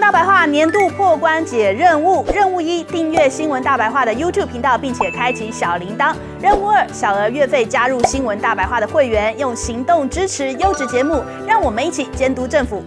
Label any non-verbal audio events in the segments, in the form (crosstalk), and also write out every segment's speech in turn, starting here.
大白话年度破关解任务，任务一：订阅新闻大白话的 YouTube 频道，并且开启小铃铛。任务二：小额月费加入新闻大白话的会员，用行动支持优质节目，让我们一起监督政府。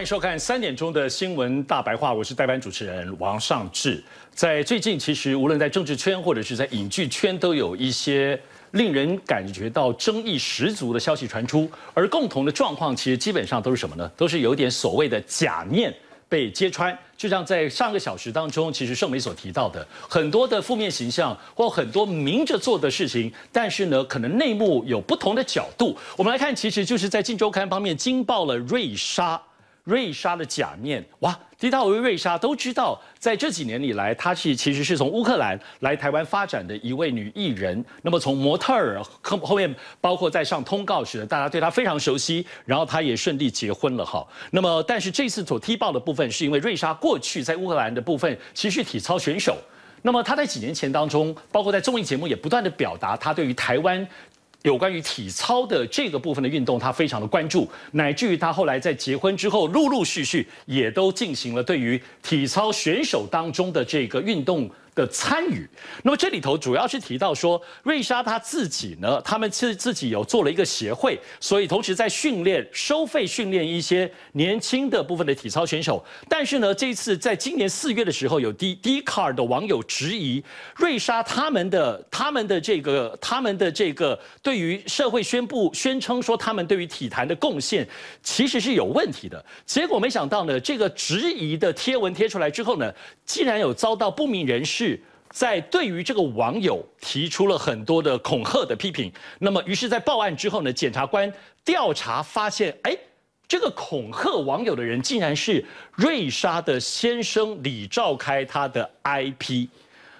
欢迎收看三点钟的新闻大白话，我是代班主持人王尚志。在最近，其实无论在政治圈或者是在影剧圈，都有一些令人感觉到争议十足的消息传出，而共同的状况其实基本上都是什么呢？都是有点所谓的假面被揭穿。就像在上个小时当中，其实盛美所提到的很多的负面形象，或很多明着做的事情，但是呢，可能内幕有不同的角度。我们来看，其实就是在《镜周刊》方面惊爆了瑞莎。瑞莎的假面哇，提到瑞莎都知道，在这几年以来，她是其实是从乌克兰来台湾发展的一位女艺人。那么从模特儿后后面，包括在上通告时，大家对她非常熟悉。然后她也顺利结婚了哈。那么但是这次所踢爆的部分，是因为瑞莎过去在乌克兰的部分其实是体操选手。那么她在几年前当中，包括在综艺节目也不断的表达她对于台湾。有关于体操的这个部分的运动，他非常的关注，乃至于他后来在结婚之后，陆陆续续也都进行了对于体操选手当中的这个运动。的参与，那么这里头主要是提到说，瑞莎她自己呢，他们自自己有做了一个协会，所以同时在训练收费训练一些年轻的部分的体操选手。但是呢，这一次在今年四月的时候，有 D D Car 的网友质疑瑞莎他们的他们的这个他们的这个对于社会宣布宣称说他们对于体坛的贡献其实是有问题的。结果没想到呢，这个质疑的贴文贴出来之后呢，竟然有遭到不明人士。是在对于这个网友提出了很多的恐吓的批评，那么于是，在报案之后呢，检察官调查发现，哎，这个恐吓网友的人竟然是瑞莎的先生李兆开，他的 IP。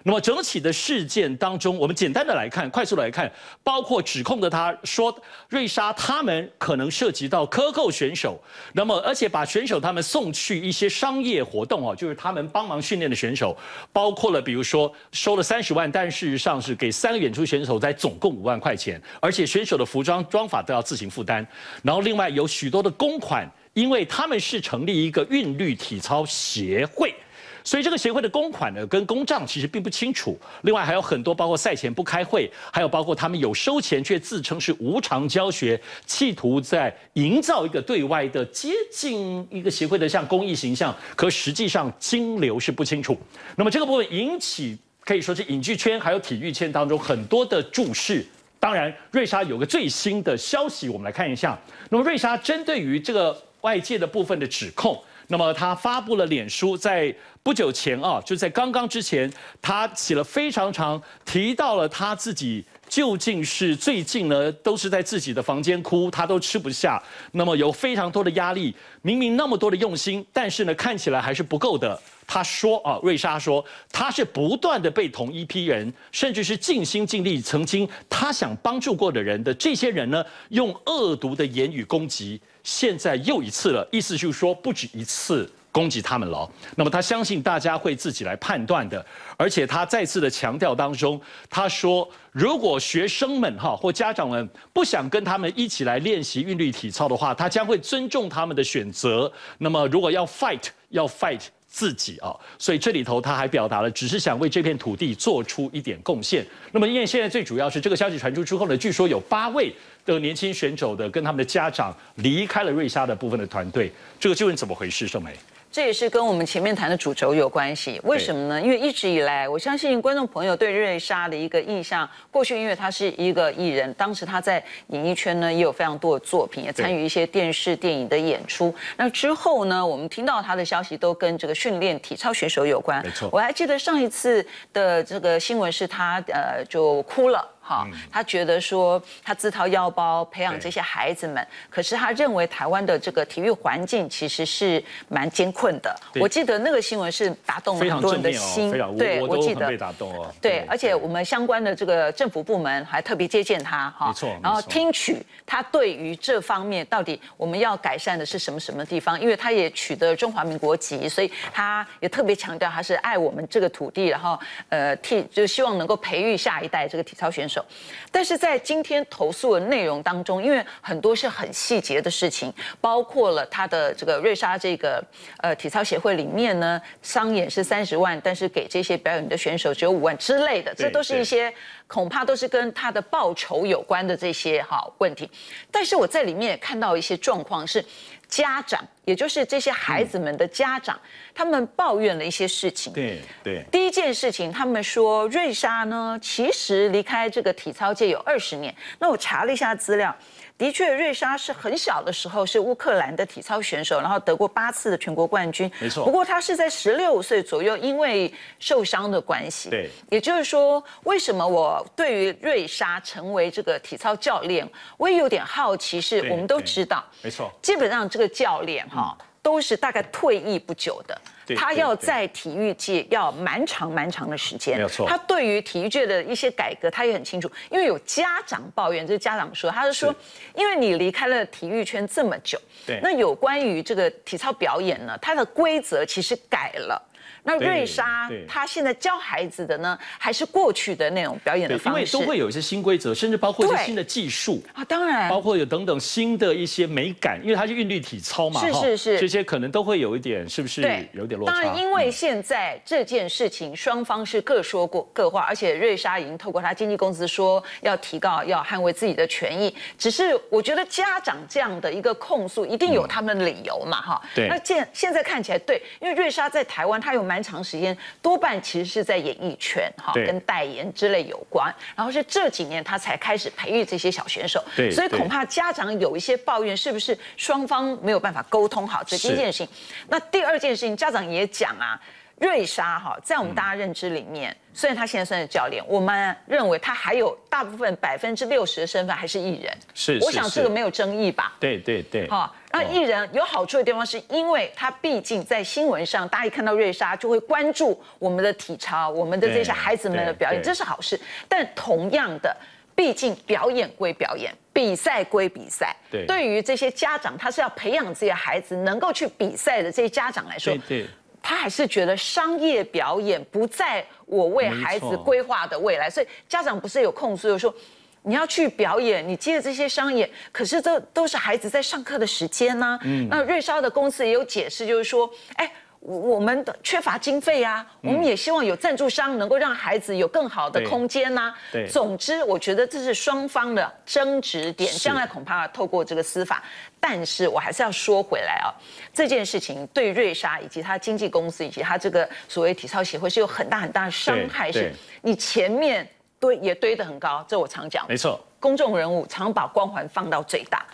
那么整体的事件当中，我们简单的来看，快速来看，包括指控的他说瑞莎他们可能涉及到克扣选手，那么而且把选手他们送去一些商业活动哦，就是他们帮忙训练的选手，包括了比如说收了三十万，但事实上是给三个演出选手在总共五万块钱，而且选手的服装装法都要自行负担，然后另外有许多的公款，因为他们是成立一个韵律体操协会。所以这个协会的公款呢，跟公账其实并不清楚。另外还有很多，包括赛前不开会，还有包括他们有收钱却自称是无偿教学，企图在营造一个对外的接近一个协会的像公益形象，可实际上金流是不清楚。那么这个部分引起可以说是影剧圈还有体育圈当中很多的注视。当然，瑞莎有个最新的消息，我们来看一下。那么瑞莎针对于这个外界的部分的指控。那么他发布了脸书，在不久前啊，就在刚刚之前，他写了非常长，提到了他自己究竟是最近呢，都是在自己的房间哭，他都吃不下，那么有非常多的压力，明明那么多的用心，但是呢，看起来还是不够的。他说啊，瑞莎说，他是不断的被同一批人，甚至是尽心尽力，曾经他想帮助过的人的这些人呢，用恶毒的言语攻击。现在又一次了，意思就是说不止一次攻击他们了。那么他相信大家会自己来判断的，而且他再次的强调当中，他说如果学生们哈或家长们不想跟他们一起来练习韵律体操的话，他将会尊重他们的选择。那么如果要 fight，要 fight。自己啊，所以这里头他还表达了，只是想为这片土地做出一点贡献。那么因为现在最主要是这个消息传出之后呢，据说有八位的年轻选手的跟他们的家长离开了瑞莎的部分的团队，这个究竟怎么回事？盛梅。这也是跟我们前面谈的主轴有关系，为什么呢？因为一直以来，我相信观众朋友对瑞莎的一个印象，过去因为她是一个艺人，当时她在演艺圈呢也有非常多的作品，也参与一些电视电影的演出。那之后呢，我们听到她的消息都跟这个训练体操选手有关。没错，我还记得上一次的这个新闻是她呃就哭了。哈，他觉得说他自掏腰包培养这些孩子们，可是他认为台湾的这个体育环境其实是蛮艰困的。我记得那个新闻是打动了很多人的心，对，我记得。被打动哦。对，而且我们相关的这个政府部门还特别接见他哈，没错，然后听取他对于这方面到底我们要改善的是什么什么地方，因为他也取得中华民国籍，所以他也特别强调他是爱我们这个土地，然后呃替就希望能够培育下一代这个体操选手。但是在今天投诉的内容当中，因为很多是很细节的事情，包括了他的这个瑞莎这个呃体操协会里面呢，商演是三十万，但是给这些表演的选手只有五万之类的，这都是一些恐怕都是跟他的报酬有关的这些哈问题。但是我在里面也看到一些状况是。家长，也就是这些孩子们的家长，他们抱怨了一些事情。对对。第一件事情，他们说瑞莎呢，其实离开这个体操界有二十年。那我查了一下资料。的确，瑞莎是很小的时候是乌克兰的体操选手，然后得过八次的全国冠军。没错。不过她是在十六岁左右，因为受伤的关系。对。也就是说，为什么我对于瑞莎成为这个体操教练，我也有点好奇。是我们都知道，没错。基本上这个教练哈，都是大概退役不久的。他要在体育界要蛮长蛮长的时间，没有错。他对于体育界的一些改革，他也很清楚。因为有家长抱怨，这是家长说，他是说，因为你离开了体育圈这么久，对，那有关于这个体操表演呢，它的规则其实改了。那瑞莎她现在教孩子的呢，还是过去的那种表演的方式？因为都会有一些新规则，甚至包括一些新的技术啊，当然，包括有等等新的一些美感，因为它是韵律体操嘛，是是是，这些可能都会有一点，是不是？有点落差。当然，因为现在这件事情双方是各说过各话，而且瑞莎已经透过她经纪公司说要提高，要捍卫自己的权益。只是我觉得家长这样的一个控诉，一定有他们的理由嘛，哈。对。那现现在看起来，对，因为瑞莎在台湾，她有蛮长时间。多半其实是在演艺圈哈，跟代言之类有关。然后是这几年他才开始培育这些小选手，所以恐怕家长有一些抱怨，是不是双方没有办法沟通好？这第一件事情。那第二件事情，家长也讲啊。瑞莎哈，在我们大家认知里面，虽然他现在算是教练，我们认为他还有大部分百分之六十的身份还是艺人。是，我想这个没有争议吧？对对对。好，那艺人有好处的地方，是因为他毕竟在新闻上，大家一看到瑞莎就会关注我们的体操，我们的这些孩子们的表演，这是好事。但同样的，毕竟表演归表演，比赛归比赛。对。对于这些家长，他是要培养自己的孩子能够去比赛的这些家长来说，对。他还是觉得商业表演不在我为孩子规划的未来，所以家长不是有控诉，就说你要去表演，你接这些商演，可是这都是孩子在上课的时间呢。嗯，那瑞莎的公司也有解释，就是说，哎。我们的缺乏经费啊，我们也希望有赞助商能够让孩子有更好的空间呐。对，总之我觉得这是双方的争执点，将来恐怕透过这个司法。但是我还是要说回来啊，这件事情对瑞莎以及他经纪公司以及他这个所谓体操协会是有很大很大的伤害。是，你前面堆也堆得很高，这我常讲。没错，公众人物常把光环放到最大。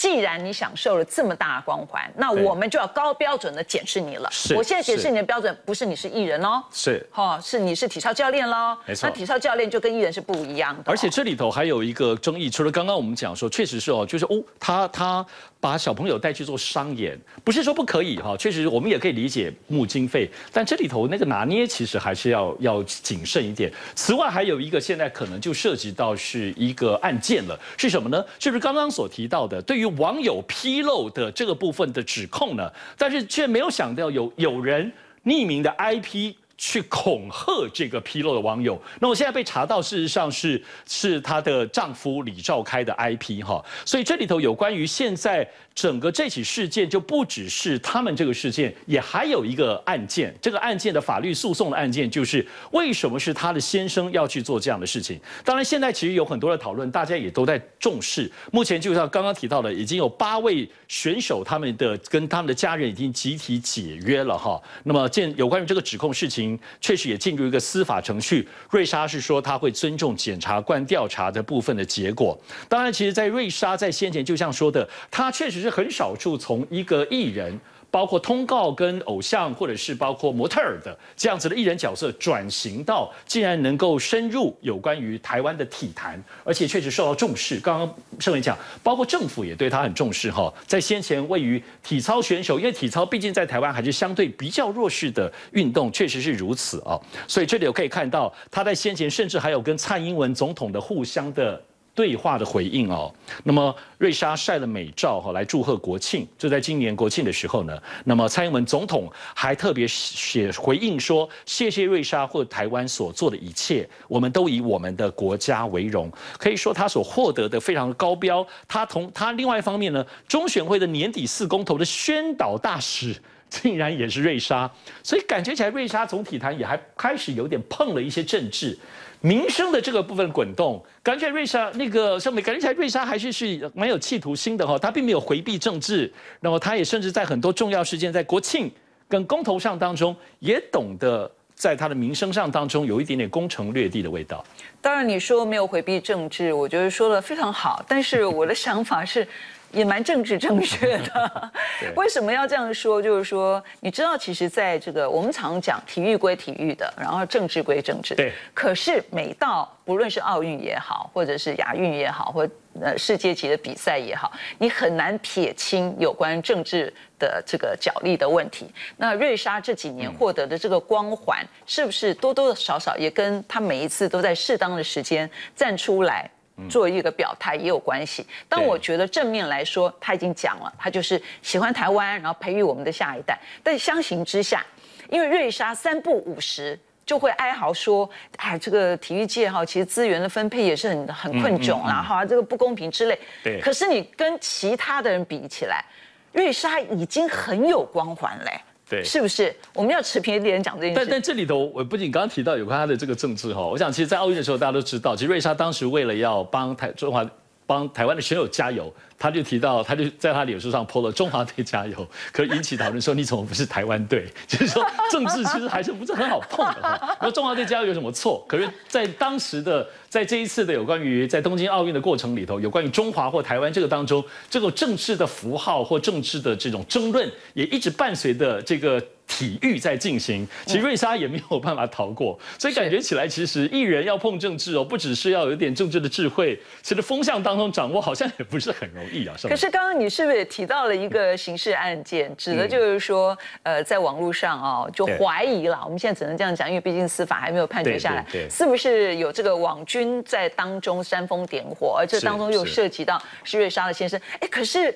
既然你享受了这么大的光环，那我们就要高标准的检视你了。是，我现在检视你的标准不是你是艺人哦，是，哈，是你是体操教练喽。没错，那体操教练就跟艺人是不一样的。而且这里头还有一个争议，除了刚刚我们讲说，确实是哦，就是哦，他他。把小朋友带去做商演，不是说不可以哈，确实我们也可以理解募经费，但这里头那个拿捏其实还是要要谨慎一点。此外，还有一个现在可能就涉及到是一个案件了，是什么呢？是不是刚刚所提到的对于网友披露的这个部分的指控呢？但是却没有想到有有人匿名的 IP。去恐吓这个披露的网友，那我现在被查到，事实上是是她的丈夫李兆开的 IP 哈，所以这里头有关于现在。整个这起事件就不只是他们这个事件，也还有一个案件。这个案件的法律诉讼的案件，就是为什么是他的先生要去做这样的事情？当然，现在其实有很多的讨论，大家也都在重视。目前就像刚刚提到的，已经有八位选手，他们的跟他们的家人已经集体解约了哈。那么，见有关于这个指控事情，确实也进入一个司法程序。瑞莎是说他会尊重检察官调查的部分的结果。当然，其实，在瑞莎在先前就像说的，他确实是。很少数从一个艺人包括通告跟偶像，或者是包括模特儿的这样子的艺人角色，转型到竟然能够深入有关于台湾的体坛，而且确实受到重视。刚刚盛伟讲，包括政府也对他很重视哈。在先前位于体操选手，因为体操毕竟在台湾还是相对比较弱势的运动，确实是如此啊。所以这里我可以看到，他在先前甚至还有跟蔡英文总统的互相的。对话的回应哦，那么瑞莎晒了美照哈来祝贺国庆，就在今年国庆的时候呢，那么蔡英文总统还特别写回应说，谢谢瑞莎或台湾所做的一切，我们都以我们的国家为荣。可以说他所获得的非常高标，他同他另外一方面呢，中选会的年底四公投的宣导大使竟然也是瑞莎，所以感觉起来瑞莎总体坛也还开始有点碰了一些政治。民生的这个部分滚动，感觉瑞莎那个上面感觉起来瑞莎还是是蛮有企图心的哈，他并没有回避政治，那么他也甚至在很多重要事件，在国庆跟公投上当中，也懂得在他的民生上当中有一点点攻城略地的味道。当然你说没有回避政治，我觉得说的非常好，但是我的想法是。也蛮政治正确的，(laughs) 为什么要这样说？就是说，你知道，其实在这个我们常讲体育归体育的，然后政治归政治。对。可是每到不论是奥运也好，或者是亚运也好，或呃世界级的比赛也好，你很难撇清有关政治的这个角力的问题。那瑞莎这几年获得的这个光环，是不是多多少少也跟她每一次都在适当的时间站出来？做一个表态也有关系，但我觉得正面来说，他已经讲了，他就是喜欢台湾，然后培育我们的下一代。但相形之下，因为瑞莎三不五十就会哀嚎说：“哎，这个体育界哈，其实资源的分配也是很很困窘啦，哈，这个不公平之类。”对。可是你跟其他的人比起来，瑞莎已经很有光环嘞。对，是不是我们要持平一点讲这件事？但但这里头，我不仅刚刚提到有关他的这个政治哈，我想其实，在奥运的时候，大家都知道，其实瑞莎当时为了要帮台中华帮台湾的选手加油。他就提到，他就在他脸书上 po 了“中华队加油”，(laughs) 可引起讨论说：“你怎么不是台湾队？” (laughs) 就是说，政治其实还是不是很好碰的。那中华队加油有什么错？可是，在当时的，在这一次的有关于在东京奥运的过程里头，有关于中华或台湾这个当中，这个政治的符号或政治的这种争论，也一直伴随着这个体育在进行。其实瑞莎也没有办法逃过，所以感觉起来，其实艺人要碰政治哦，不只是要有点政治的智慧，其实风向当中掌握好像也不是很容易易。可是刚刚你是不是也提到了一个刑事案件，指的就是说，呃，在网络上哦，就怀疑了。我们现在只能这样讲，因为毕竟司法还没有判决下来，是不是有这个网军在当中煽风点火，而这当中又涉及到施瑞莎的先生？哎，可是。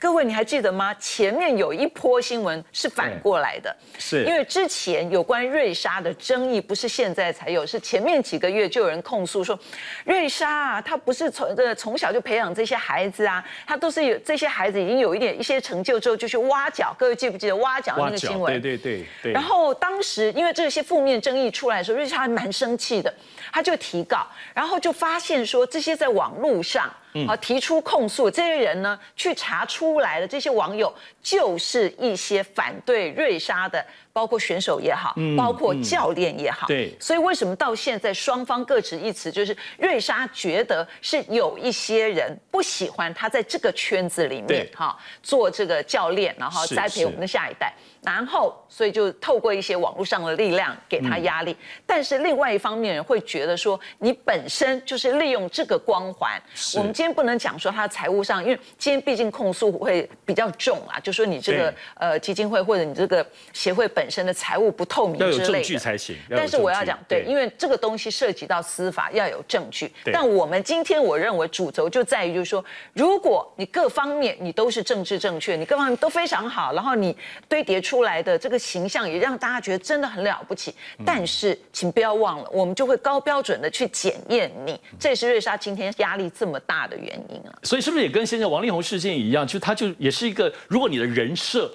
各位，你还记得吗？前面有一波新闻是反过来的，是因为之前有关瑞莎的争议，不是现在才有，是前面几个月就有人控诉说，瑞莎啊，她不是从这从小就培养这些孩子啊，她都是有这些孩子已经有一点一些成就之后就去挖角。各位记不记得挖角那个新闻？对对对对。然后当时因为这些负面争议出来的时候，瑞莎还蛮生气的，她就提告，然后就发现说这些在网络上。好，提出控诉这些人呢，去查出来的这些网友，就是一些反对瑞莎的。包括选手也好，包括教练也好，对，所以为什么到现在双方各执一词？就是瑞莎觉得是有一些人不喜欢他在这个圈子里面哈做这个教练，然后栽培我们的下一代，然后所以就透过一些网络上的力量给他压力。但是另外一方面人会觉得说，你本身就是利用这个光环。我们今天不能讲说他财务上，因为今天毕竟控诉会比较重啊，就说你这个呃基金会或者你这个协会本。本身的财务不透明之类的，要有证据才行。但是我要讲，对，因为这个东西涉及到司法，要有证据。但我们今天我认为主轴就在于，就是说，如果你各方面你都是政治正确，你各方面都非常好，然后你堆叠出来的这个形象也让大家觉得真的很了不起。但是，请不要忘了，我们就会高标准的去检验你。这也是瑞莎今天压力这么大的原因啊。所以，是不是也跟现在王力宏事件一样，就他就也是一个，如果你的人设。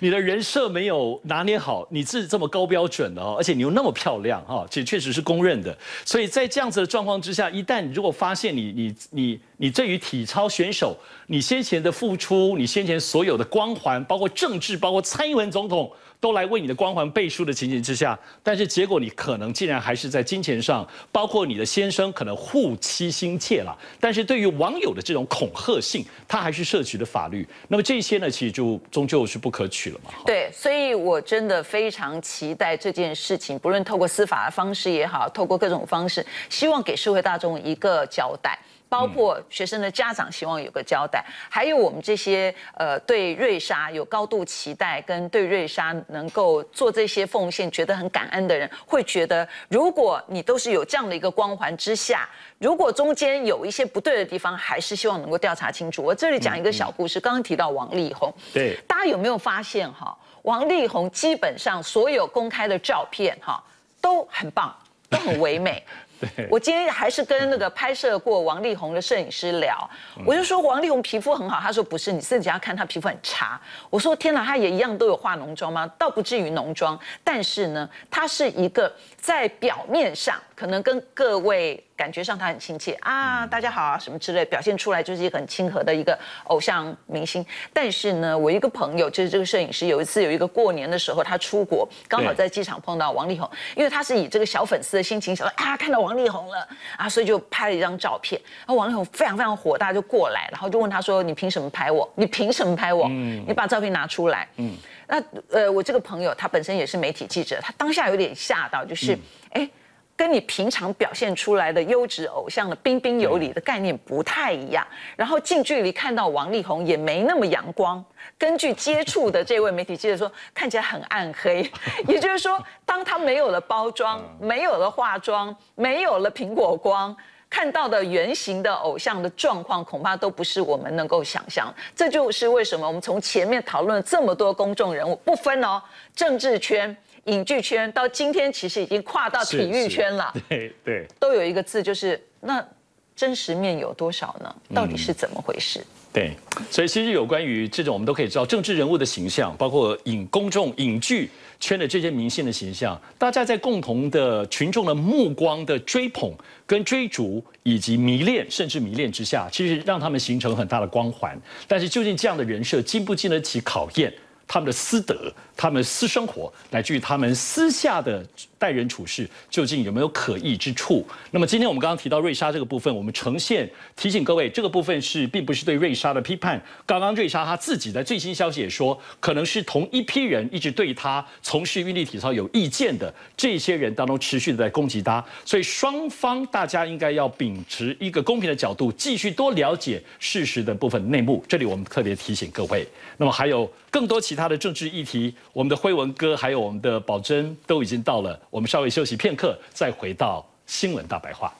你的人设没有拿捏好，你自己这么高标准的哦，而且你又那么漂亮哈，这确实是公认的。所以在这样子的状况之下，一旦如果发现你你你你对于体操选手，你先前的付出，你先前所有的光环，包括政治，包括蔡英文总统都来为你的光环背书的情形之下，但是结果你可能竟然还是在金钱上，包括你的先生可能护妻心切了，但是对于网友的这种恐吓性，他还是涉及的法律。那么这些呢，其实就终究是不可取了嘛。对，所以我真的非常期待这件事情，不论透过司法的方式也好，透过各种方式，希望给社会大众一个交代。包括学生的家长希望有个交代，还有我们这些呃对瑞莎有高度期待，跟对瑞莎能够做这些奉献觉得很感恩的人，会觉得如果你都是有这样的一个光环之下，如果中间有一些不对的地方，还是希望能够调查清楚。我这里讲一个小故事，刚刚提到王力宏，对，大家有没有发现哈？王力宏基本上所有公开的照片哈都很棒，都很唯美。我今天还是跟那个拍摄过王力宏的摄影师聊，我就说王力宏皮肤很好，他说不是，你自己要看他皮肤很差。我说天哪，他也一样都有化浓妆吗？倒不至于浓妆，但是呢，他是一个在表面上可能跟各位。感觉上他很亲切啊，大家好啊，什么之类，表现出来就是一个很亲和的一个偶像明星。但是呢，我一个朋友就是这个摄影师，有一次有一个过年的时候，他出国，刚好在机场碰到王力宏，因为他是以这个小粉丝的心情，想说啊，看到王力宏了啊，所以就拍了一张照片。然后王力宏非常非常火大，就过来，然后就问他说：“你凭什么拍我？(laughs) 你凭什么拍我？你把照片拿出来。”嗯，那呃，我这个朋友他本身也是媒体记者，他当下有点吓到，就是哎。跟你平常表现出来的优质偶像的彬彬有礼的概念不太一样，然后近距离看到王力宏也没那么阳光。根据接触的这位媒体记者说，(laughs) 看起来很暗黑。(laughs) 也就是说，当他没有了包装，没有了化妆，没有了苹果光，看到的原型的偶像的状况，恐怕都不是我们能够想象。这就是为什么我们从前面讨论了这么多公众人物，不分哦，政治圈。影剧圈到今天其实已经跨到体育圈了，对对，都有一个字，就是那真实面有多少呢？到底是怎么回事？对，所以其实有关于这种，我们都可以知道政治人物的形象，包括影公众影剧圈的这些明星的形象，大家在共同的群众的目光的追捧、跟追逐以及迷恋，甚至迷恋之下，其实让他们形成很大的光环。但是究竟这样的人设经不经得起考验？他们的私德、他们私生活，乃至于他们私下的待人处事，究竟有没有可疑之处？那么今天我们刚刚提到瑞莎这个部分，我们呈现提醒各位，这个部分是并不是对瑞莎的批判。刚刚瑞莎她自己的最新消息也说，可能是同一批人一直对她从事运力体操有意见的这些人当中持续的在攻击她，所以双方大家应该要秉持一个公平的角度，继续多了解事实的部分内幕。这里我们特别提醒各位，那么还有更多其。他的政治议题，我们的辉文哥还有我们的宝珍都已经到了，我们稍微休息片刻，再回到新闻大白话。